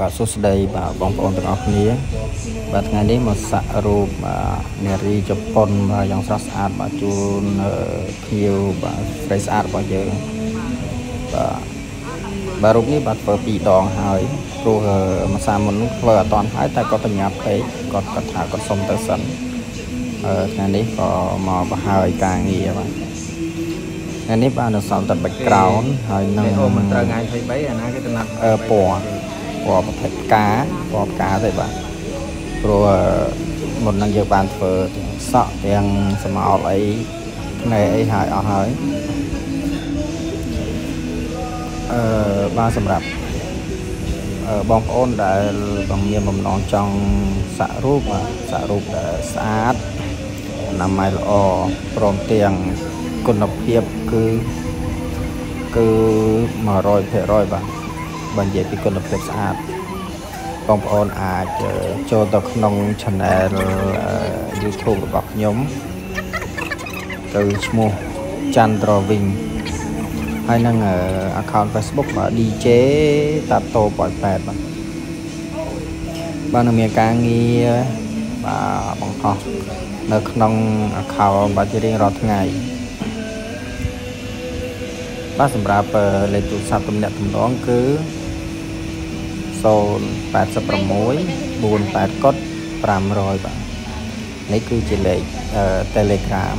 បាទសួស្តីបាទបងប្អូនទាំងអស់គ្នាបាទថ្ងៃនេះមកសាក់រូបនារីជប៉ុនបាទយ៉ាងស្រស់ស្អាតបាទជូនភ្ញៀវបាទស្រីស្អាតរបស់យើងបាទបាទរូបនេះបាទធ្វើពីរដងហើយព្រោះមួយសាមុនធ្វើអត់តាន់ហើយតែគាត់បញ្ញាប់ពេកគាត់គាត់ថាគាត់សុំទៅសិនថ្ងៃនេះក៏មកបង្ហើយការងារបាទថ្ងៃនេះបាទនៅសល់តែ background ហើយនឹងមិនត្រូវថ្ងៃ23អាណាគេតំណាត់អឺពណ៌ ពណ៌ប្រភេទផ្កាពណ៌ផ្កាទេបាទព្រោះមុននឹងយើងបានធ្វើសក់ទាំងសម្អល់អីផ្នែកអីហើយអស់ហើយអឺបាទសម្រាប់បងប្អូនដែលបងមានបំណងចង់សាក់រូបសាក់រូបដែលស្អាតអនាម័យល្អព្រមទាំងគុណភាពគឺគឺ100%បាទ បើនិយាយពីគុណភាពស្អាតបងប្អូនអាចចូលទៅក្នុង channel YouTube របស់ខ្ញុំទៅឈ្មោះចន្ទ្រវិញហើយនឹង account Facebook បាទ DJ Tato 88បាទបាទនឹងមានការងារបាទបង្ហោះនៅក្នុង account បាទជារៀងរាល់ថ្ងៃ បាទសម្រាប់លេខទូរស័ព្ទទំនាក់ទំនងគឺ086 48កុដ500បាទនេះគឺជាលេខ Telegram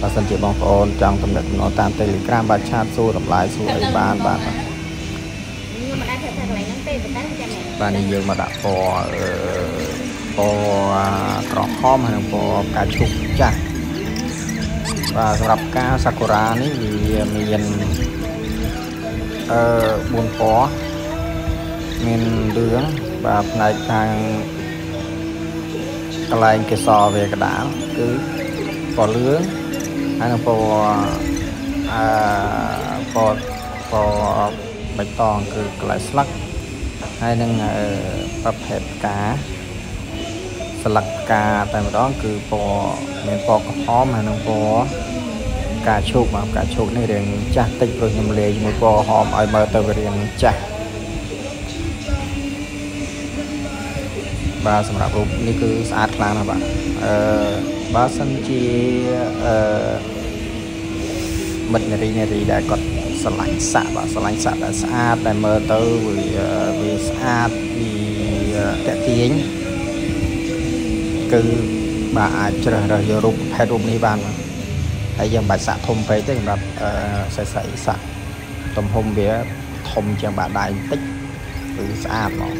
បើសិនជាបងប្អូនចង់ទំនាក់ទំនងតាម Telegram បាទឆាតសួរតម្លៃសួរអីបានបាទខ្ញុំមិនអាចធ្វើថាកន្លែងហ្នឹងទេប៉ុន្តែចាំបាទនេះយើងមកដាក់ពណ៌ពណ៌ក្រហមហើយនិងពណ៌ផ្កាឈូកចាស់ បាទសម្រាប់ការសាគុរ៉ានេះវាមានអឺ4ពណ៌មានលឿងបាទផ្នែកខាងកន្លែងកេសរវាកដាលគឺពណ៌លឿងហើយនឹងពណ៌អឺពណ៌ពណ៌បៃតងគឺកន្លែងស្លឹកហើយនឹងប្រភេទផ្កា ស្លឹកផ្កាតែម្ដងគឺពណ៌មានពណ៌ក្រហមហើយនឹងពណ៌ផ្កាឈូកបាទផ្កាឈូកនេះរៀងចាស់តិចព្រោះខ្ញុំលាយជាមួយពណ៌ហមឲ្យមើលទៅវារៀងចាស់បាទសម្រាប់រូបនេះគឺស្អាតខ្លាំងណាស់បាទអឺបើសិនជាអឺមិត្តនារីនារីដែលគាត់ស្រឡាញ់សាក់បាទស្រឡាញ់សាក់ដែលស្អាតដែលមើលទៅវាវាស្អាតវាតាក់ទាញ គឺបាទអាចជ្រើសរើសយករូបប្រភេទរូបនេះបានបាទហើយយើងបាច់សាក់ធំពេកទេសម្រាប់អឺសិស្សិសាក់ទំហំវាធំជាងបាតដៃបន្តិចគឺស្អាតហ្មង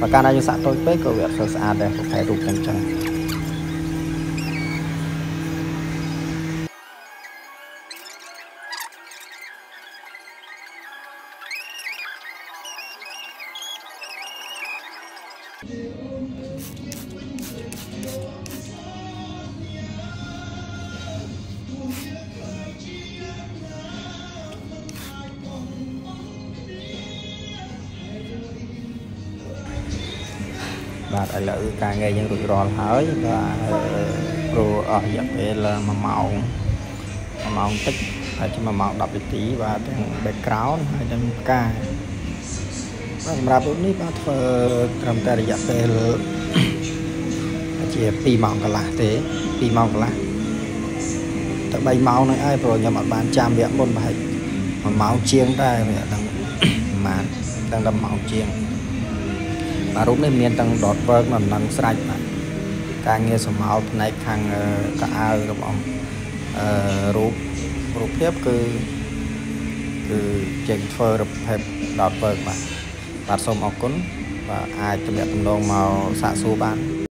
បើកាលណាយើងសាក់តូចពេកក៏វាអត់សូវស្អាតដែរប្រភេទរូបទាំងចឹង បាទឥឡូវការងារយើងរួចរាល់ហើយបាទព្រោះអស់រយៈពេល1ម៉ោង1ម៉ោងតិចហើយជា1ម៉ោង10នាទីបាទទាំង background ហើយទាំងផ្កាបាទសម្រាប់រូបនេះបាទធ្វើត្រឹមតែរយៈពេល ជា2ម៉ោងកន្លះទេ2ម៉ោងកន្លះទៅ3ម៉ោងហ្នឹងឯងព្រោះខ្ញុំអត់បានចាំវគ្គមុនប្រហែល1ម៉ោងជាងដែរវាអត់ដឹងប្រហែលដឹងតែ1ម៉ោងជាងបាទរូបនេះមានទាំង dot work មិននឹងស្រេចបាទការងារសម្ោលផ្នែកខាងកៅអៅរបស់អឺរូបរូបភាពគឺគឺចេញធ្វើប្រភេទ dot work បាទបាទសូមអរគុណបាទអាចទំនាក់ទំនងមកសាកសួរបាន